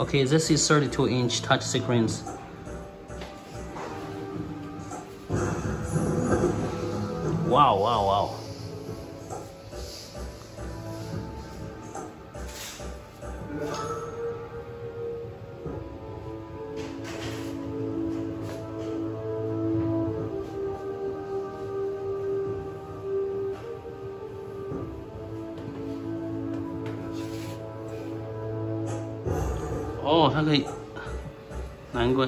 Okay, this is 32 inch touch screens. Wow, wow, wow. 哦，还可以，难怪。